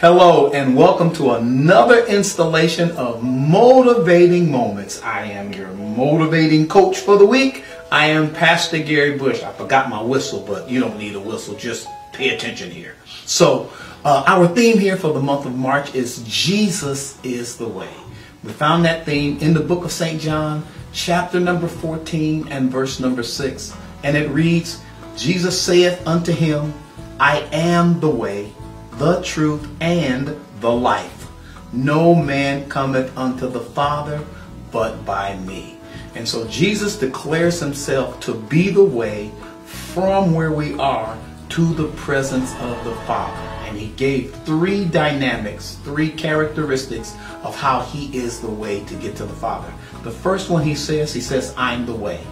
Hello and welcome to another installation of Motivating Moments. I am your motivating coach for the week. I am Pastor Gary Bush. I forgot my whistle, but you don't need a whistle. Just pay attention here. So, uh, our theme here for the month of March is Jesus is the way. We found that theme in the book of St. John, chapter number 14 and verse number 6. And it reads, Jesus saith unto him, I am the way, the truth, and the life. No man cometh unto the Father but by me. And so Jesus declares himself to be the way from where we are to the presence of the Father. And he gave three dynamics, three characteristics of how he is the way to get to the Father. The first one he says, he says, I'm the way.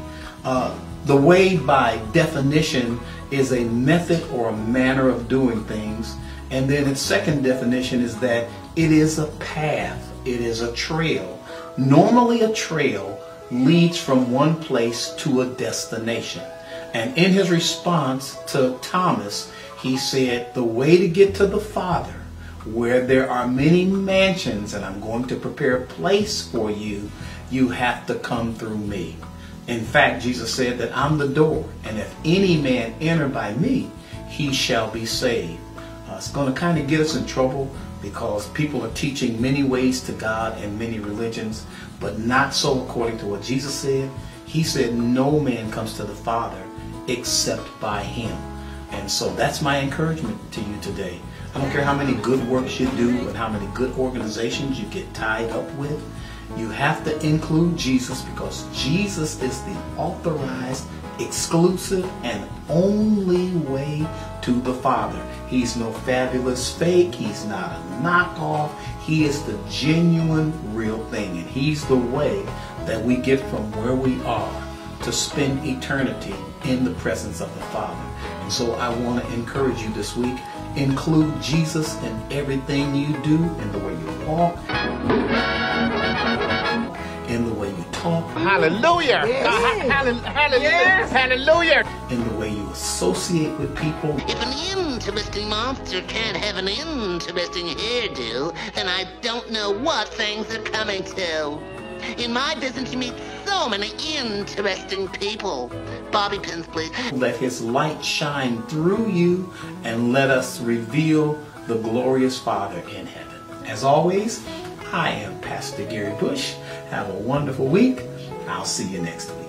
Uh, the way by definition is a method or a manner of doing things and then its second definition is that it is a path, it is a trail. Normally, a trail leads from one place to a destination. And in his response to Thomas, he said, The way to get to the Father, where there are many mansions, and I'm going to prepare a place for you, you have to come through me. In fact, Jesus said that I'm the door, and if any man enter by me, he shall be saved. Uh, it's going to kind of get us in trouble because people are teaching many ways to God and many religions, but not so according to what Jesus said. He said, No man comes to the Father except by him. And so that's my encouragement to you today. I don't care how many good works you do and how many good organizations you get tied up with. You have to include Jesus because Jesus is the authorized, exclusive, and only way to the Father. He's no fabulous fake. He's not a knockoff. He is the genuine, real thing. And He's the way that we get from where we are to spend eternity in the presence of the Father. And so I want to encourage you this week, include Jesus in everything you do, in the way you walk, in the way you talk. Hallelujah. Yes. Uh, hallelujah. Yes. Hallelujah. in the way you associate with people. If an interesting monster can't have an interesting hairdo, then I don't know what things are coming to. In my business, you meet so many interesting people. Bobby pins, please. Let his light shine through you and let us reveal the glorious Father in heaven. As always, I am Pastor Gary Bush. Have a wonderful week. I'll see you next week.